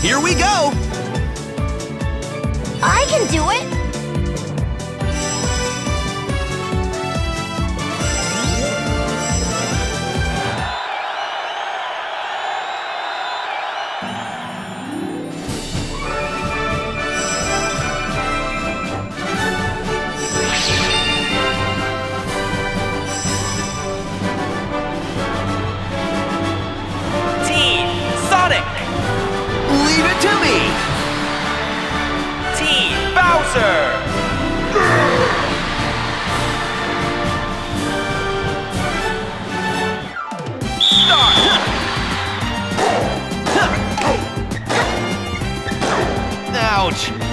Here we go! out.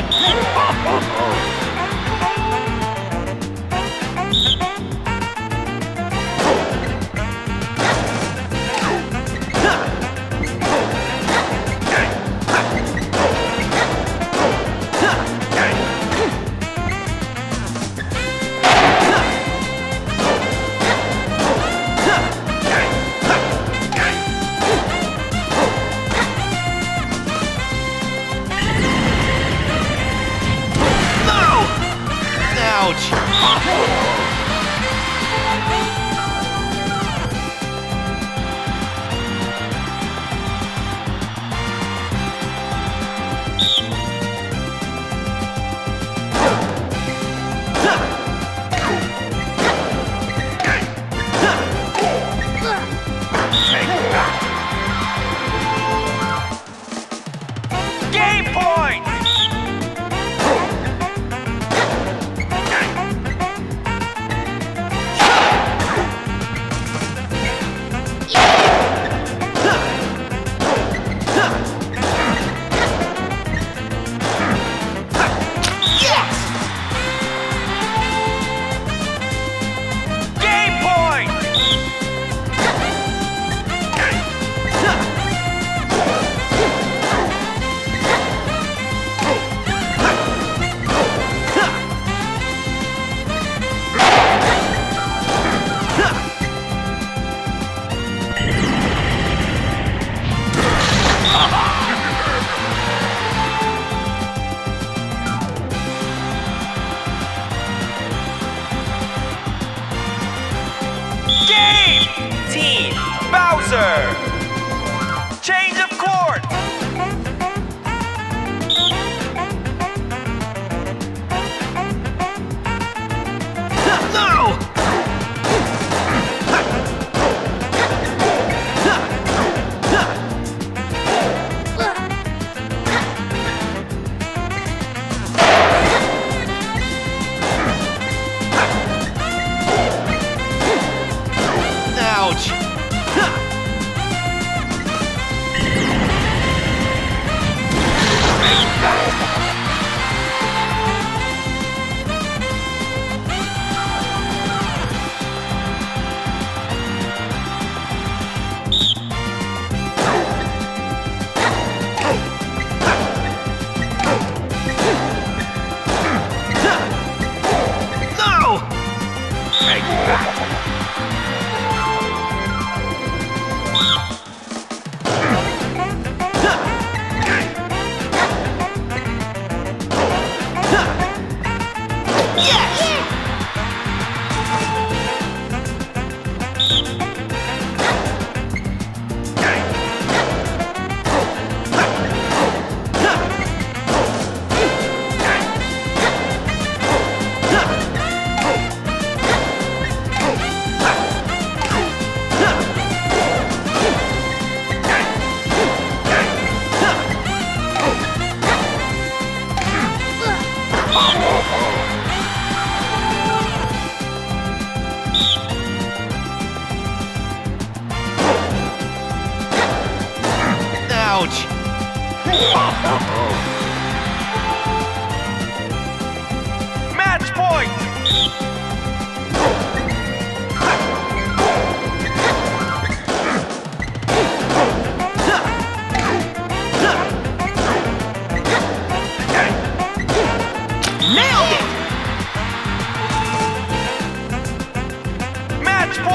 Watch. No!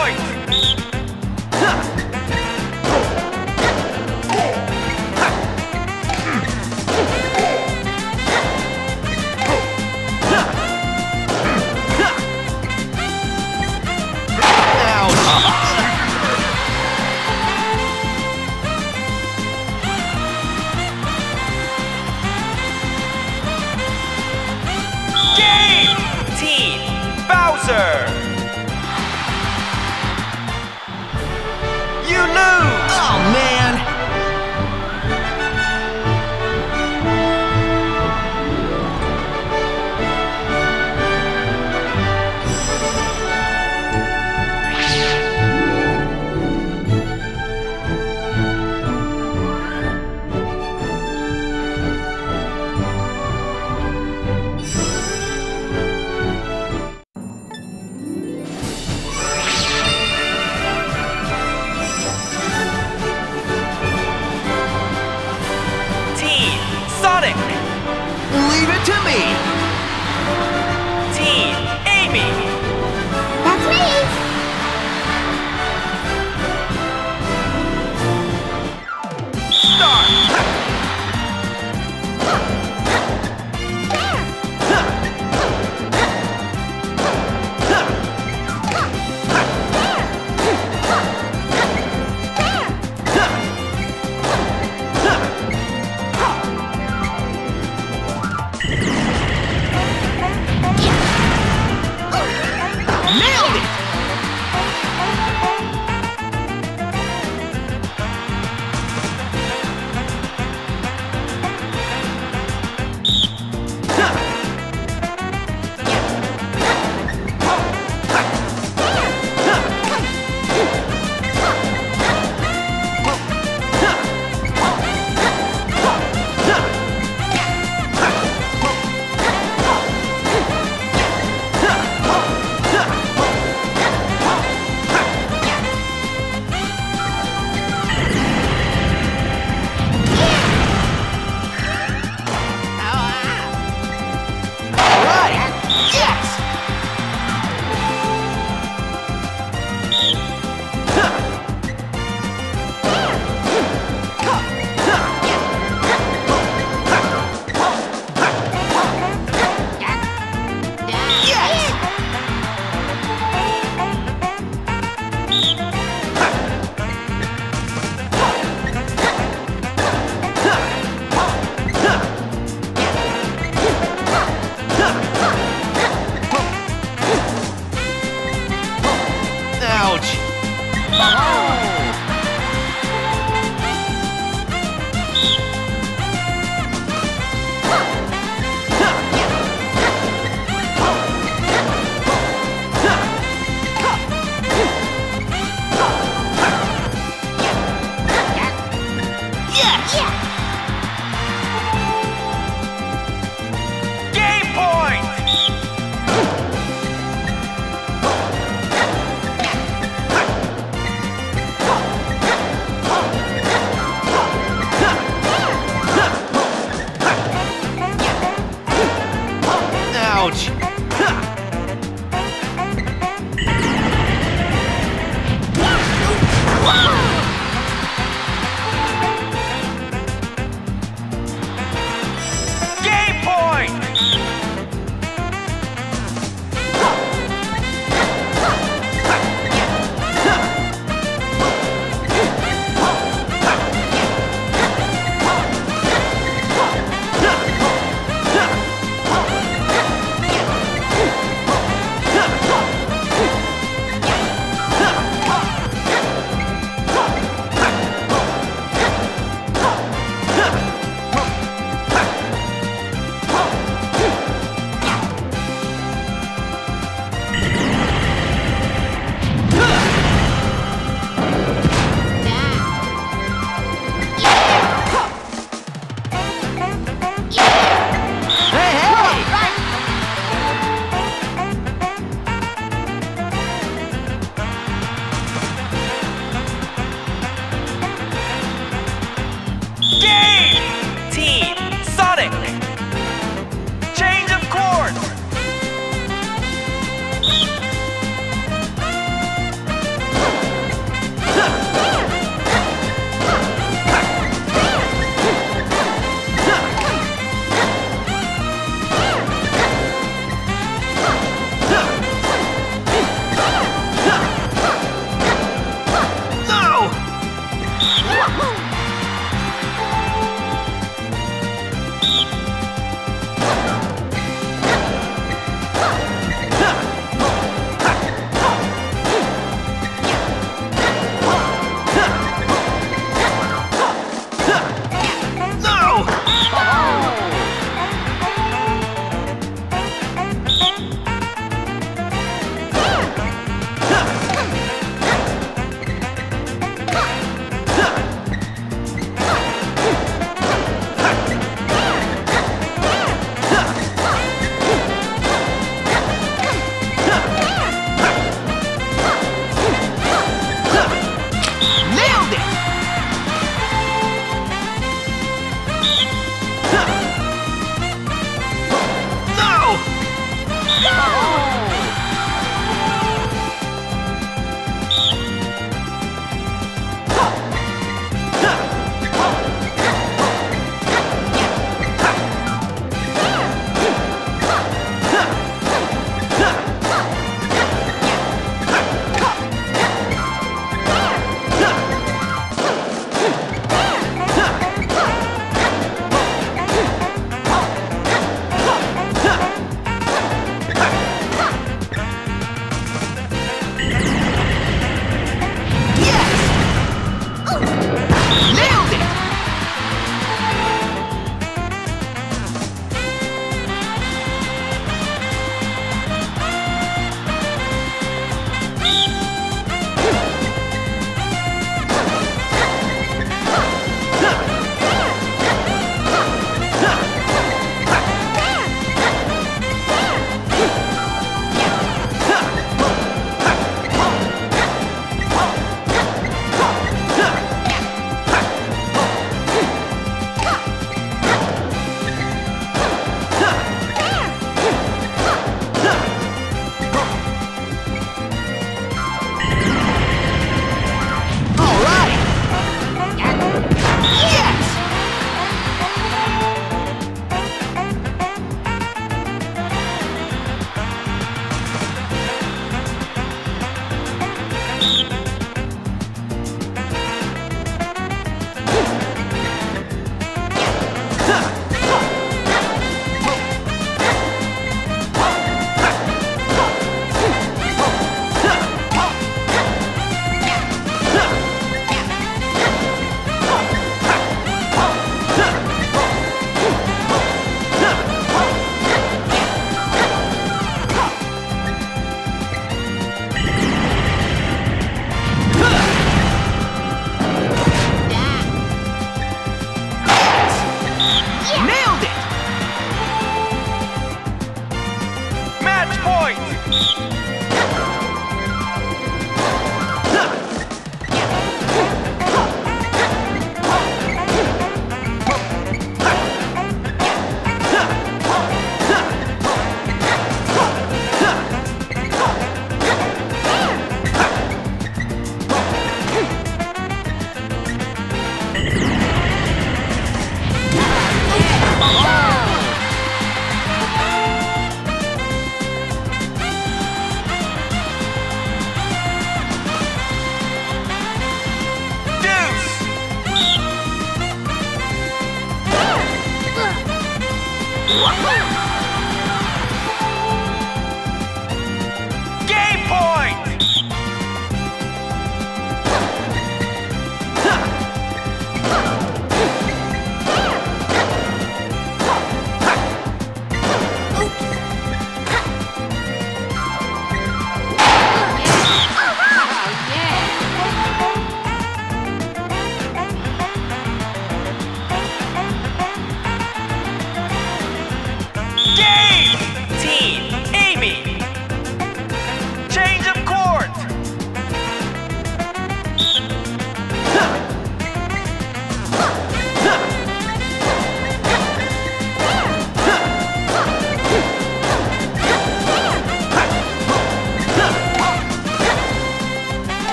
Point! 了。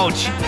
Ouch!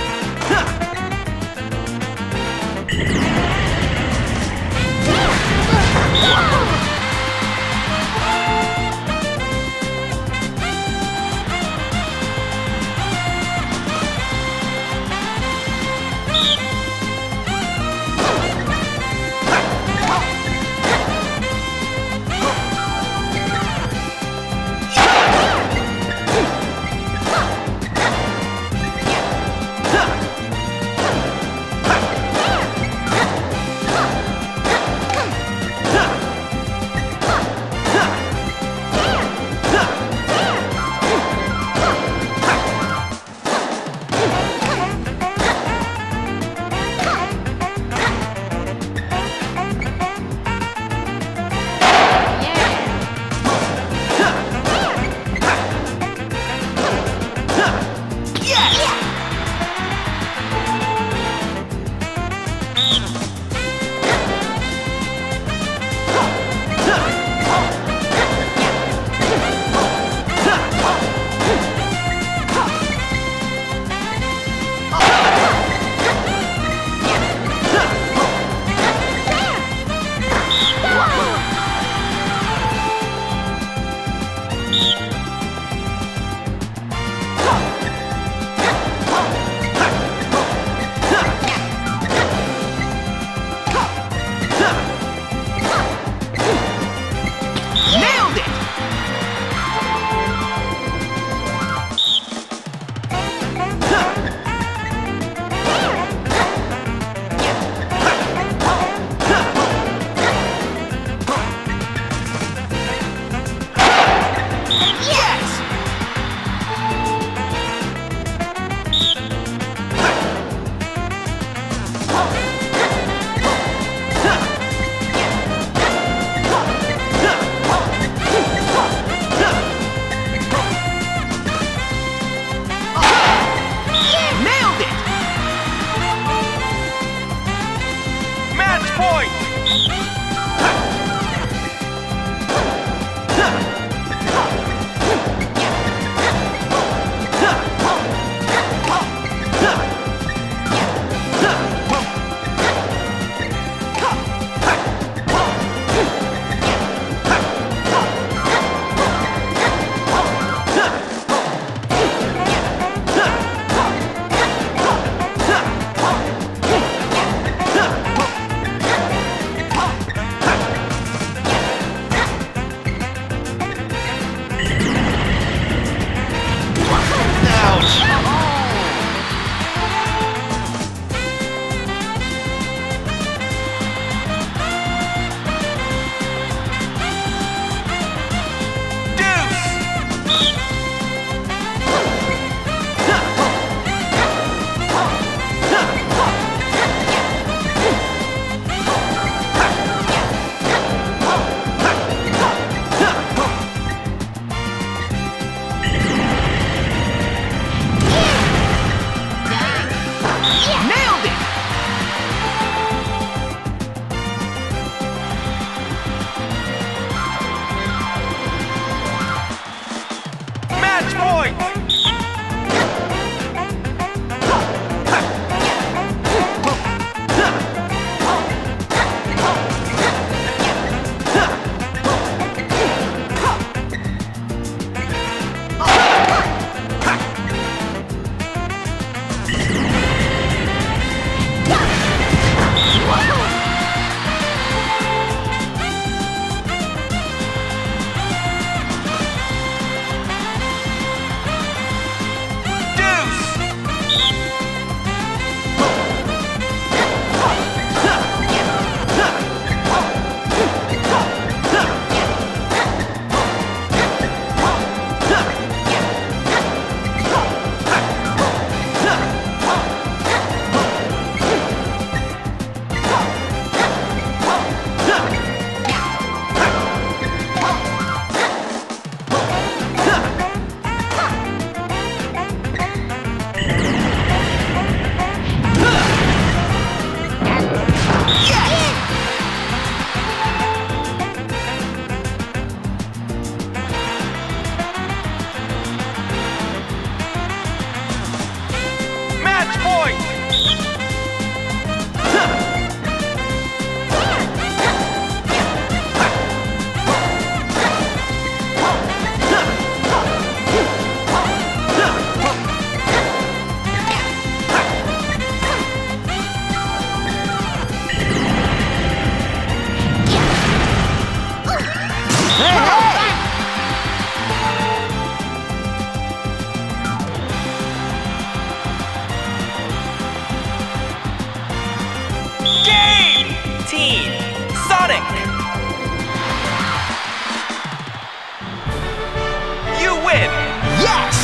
Yes!